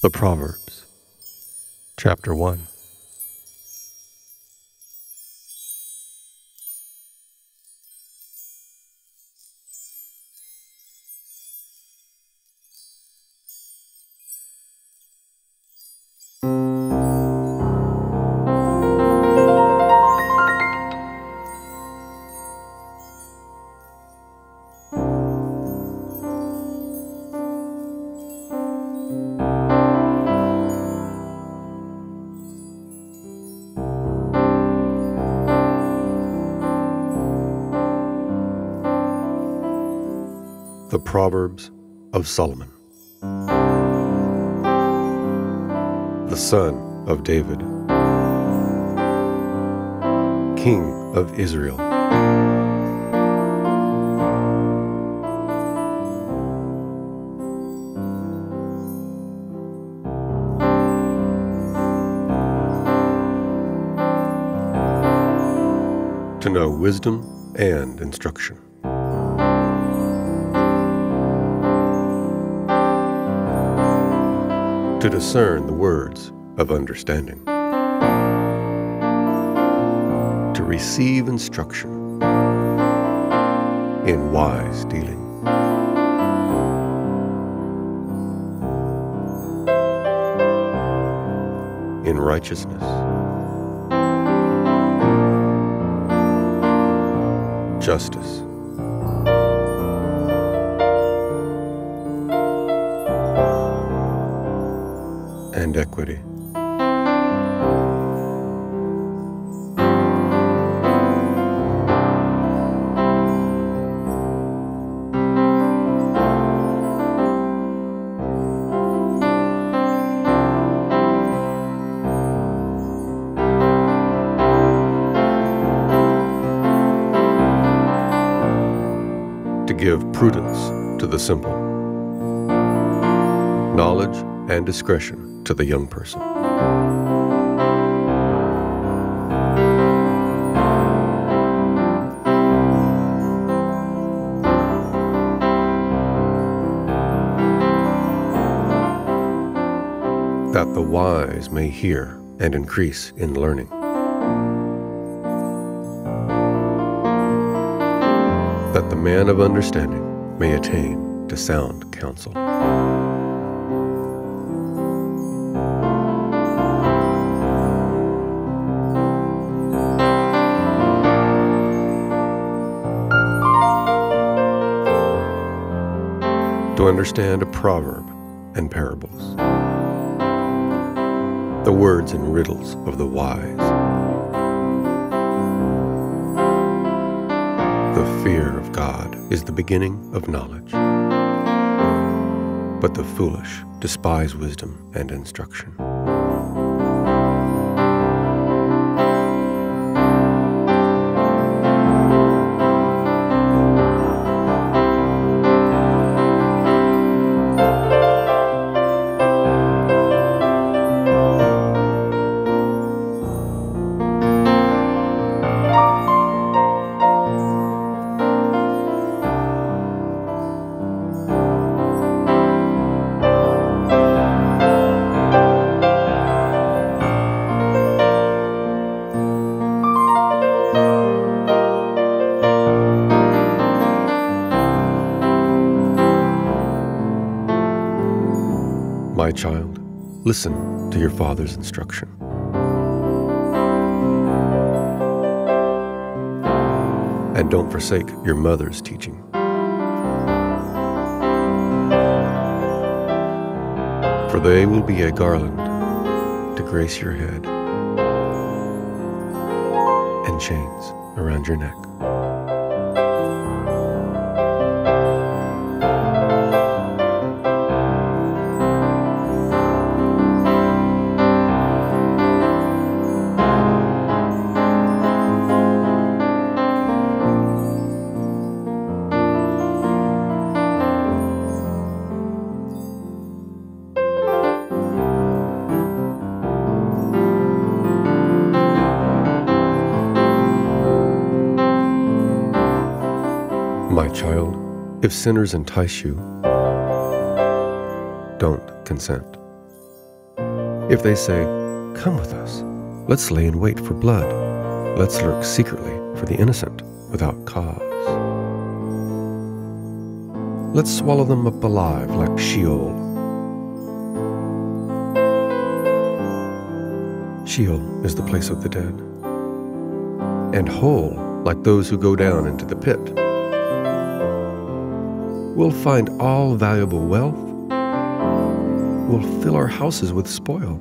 The Proverbs, Chapter 1. Proverbs of Solomon. The son of David, King of Israel. To know wisdom and instruction. To discern the words of understanding, to receive instruction in wise dealing. In righteousness, justice, equity. To give prudence to the simple, and discretion to the young person. That the wise may hear and increase in learning. That the man of understanding may attain to sound counsel. Understand a proverb and parables, the words and riddles of the wise. The fear of God is the beginning of knowledge, but the foolish despise wisdom and instruction. Listen to your father's instruction. And don't forsake your mother's teaching. For they will be a garland to grace your head and chains around your neck. Sinners entice you, don't consent. If they say, Come with us, let's lay in wait for blood, let's lurk secretly for the innocent without cause. Let's swallow them up alive like Sheol. Sheol is the place of the dead, and whole like those who go down into the pit. We'll find all valuable wealth. We'll fill our houses with spoil.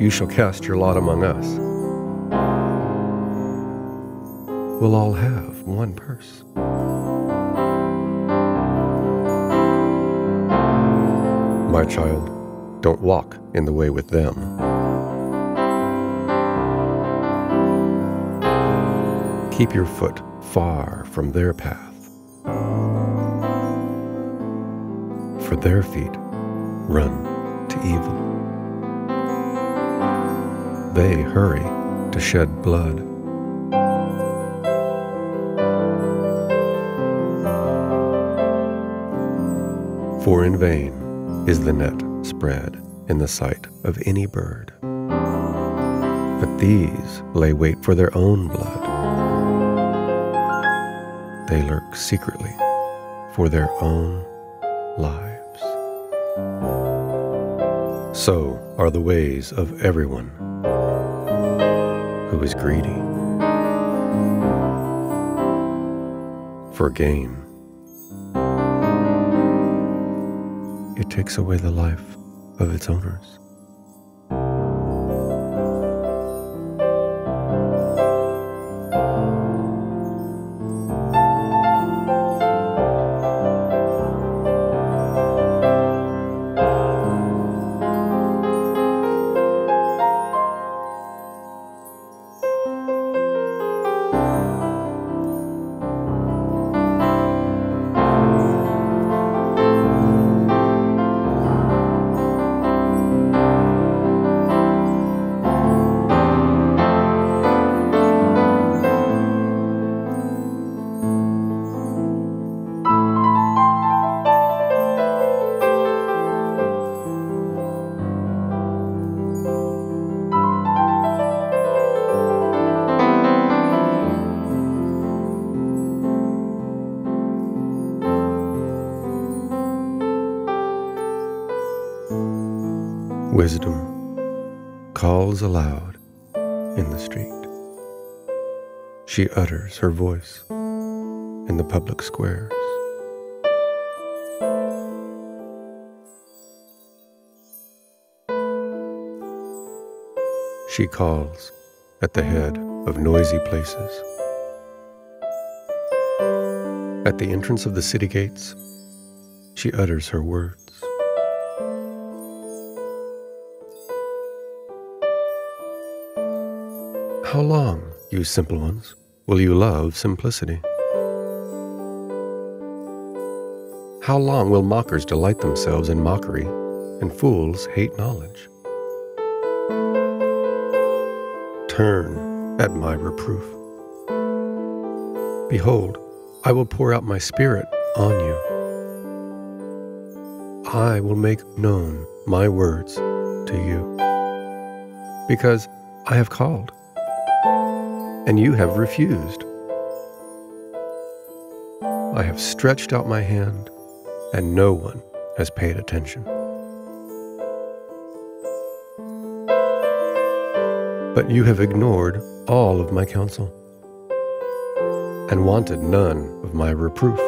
You shall cast your lot among us. We'll all have one purse. My child, don't walk in the way with them. Keep your foot far from their path. For their feet run to evil. They hurry to shed blood. For in vain is the net spread in the sight of any bird. But these lay wait for their own blood. They lurk secretly for their own lives. So are the ways of everyone who is greedy for gain. It takes away the life of its owners. Calls aloud in the street. She utters her voice in the public squares. She calls at the head of noisy places. At the entrance of the city gates, she utters her words. How long, you simple ones, will you love simplicity? How long will mockers delight themselves in mockery and fools hate knowledge? Turn at my reproof. Behold, I will pour out my spirit on you. I will make known my words to you. Because I have called and you have refused. I have stretched out my hand, and no one has paid attention. But you have ignored all of my counsel and wanted none of my reproof.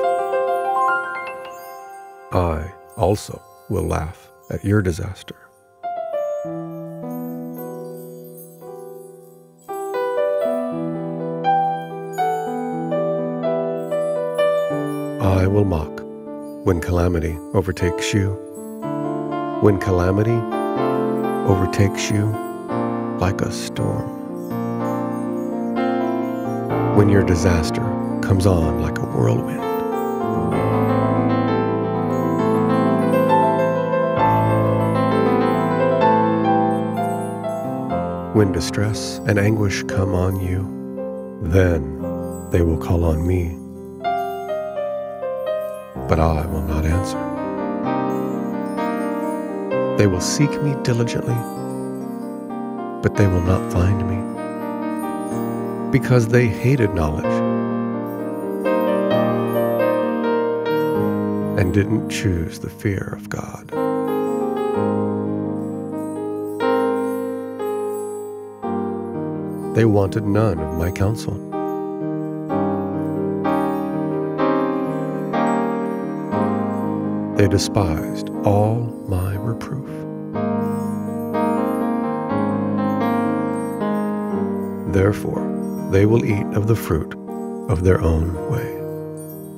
I also will laugh at your disaster. Will mock when calamity overtakes you. When calamity overtakes you like a storm. When your disaster comes on like a whirlwind. When distress and anguish come on you, then they will call on me but I will not answer. They will seek me diligently, but they will not find me, because they hated knowledge and didn't choose the fear of God. They wanted none of my counsel. They despised all my reproof. Therefore, they will eat of the fruit of their own way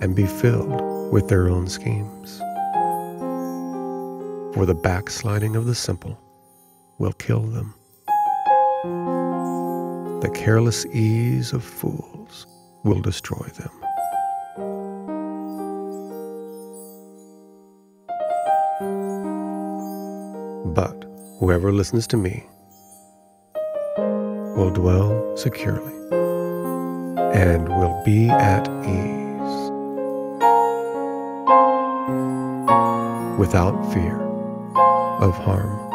and be filled with their own schemes. For the backsliding of the simple will kill them. The careless ease of fools will destroy them. Whoever listens to me will dwell securely and will be at ease without fear of harm.